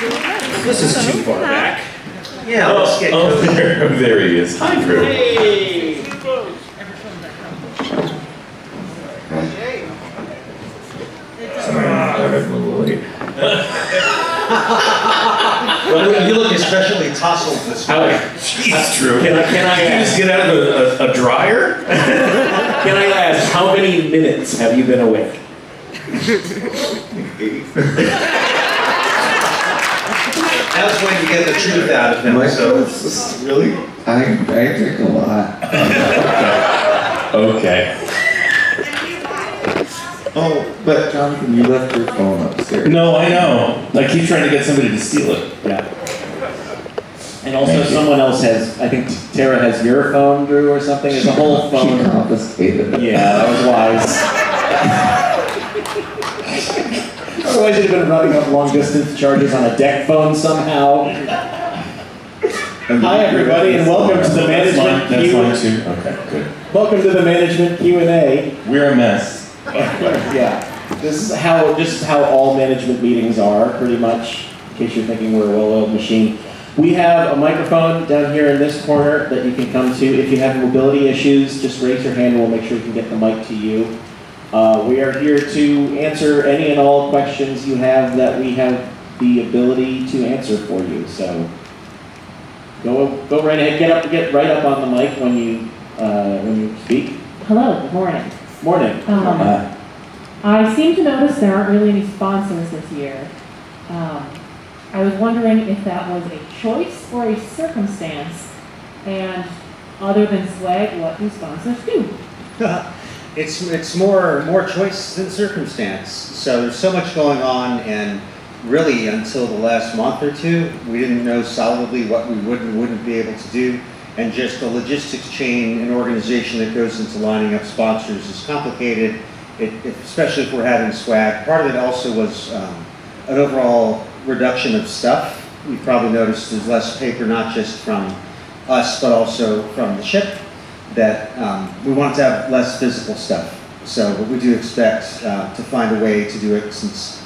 This is too far back. Yeah, Oh, let's get oh, Cody. there, there he is. Hi, Drew. Hey! Sorry, I'm a little late. You look especially tousled this How, morning. jeez, Drew. Can I- can I Did you ask- just get out of a, a, a dryer? Can I ask, how many minutes have you been awake? That's when you get the truth out of him, My so. really? I, I drink a lot. Okay. Oh, but Jonathan, you left your phone upstairs. No, I know. I keep trying to get somebody to steal it. Yeah. And also Thank you. someone else has, I think Tara has your phone, Drew, or something, it's a whole phone. She phone. confiscated it. Yeah, that was wise. Otherwise you'd have been running up long distance charges on a deck phone somehow. Hi, everybody, and welcome to the That's management that's mine too. Okay, good. Welcome to the management Q and A. We're a mess. Yeah, this is how, just how all management meetings are, pretty much, in case you're thinking we're a well-oiled machine. We have a microphone down here in this corner that you can come to. If you have mobility issues, just raise your hand and we'll make sure we can get the mic to you. Uh, we are here to answer any and all questions you have that we have the ability to answer for you, so. Go, go right ahead, get up, get right up on the mic when you, uh, when you speak. Hello, good morning. Morning. Um, Uh, I seem to notice there aren't really any sponsors this year. Um, I was wondering if that was a choice or a circumstance, and other than swag, what do sponsors do? It's, it's more, more choice than circumstance. So there's so much going on and really until the last month or two, we didn't know solidly what we would and wouldn't be able to do. And just the logistics chain and organization that goes into lining up sponsors is complicated, it, it- especially if we're having swag. Part of it also was um, an overall reduction of stuff. You've probably noticed there's less paper, not just from us, but also from the ship that um, we want to have less physical stuff. So, but we do expect uh, to find a way to do it since,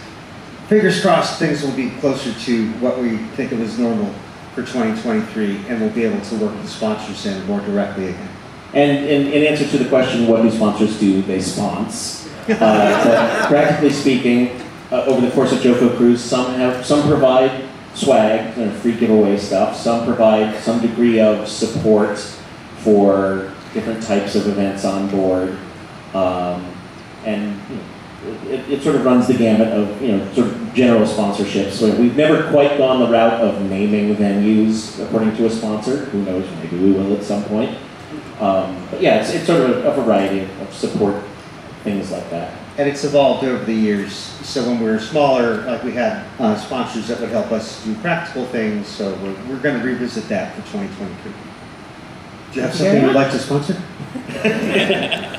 fingers crossed, things will be closer to what we think of as normal for 2023 and we'll be able to work with sponsors in more directly again. And in, in answer to the question, what do sponsors do? They sponsor. Uh, practically speaking, uh, over the course of JoCo Cruise, some have some provide swag, you know, free giveaway stuff. Some provide some degree of support for different types of events on board, um, and you know, it, it sort of runs the gamut of you know sort of general sponsorships. So we've never quite gone the route of naming venues according to a sponsor. Who knows? Maybe we will at some point. Um, but yeah, it's, it's sort of a, variety of, of support things like that. And it's evolved over the years. So when we were smaller, like we had uh, sponsors that would help us do practical things. So we're, we're going to revisit that for 2023. Do you have Thank you something you'd like to sponsor?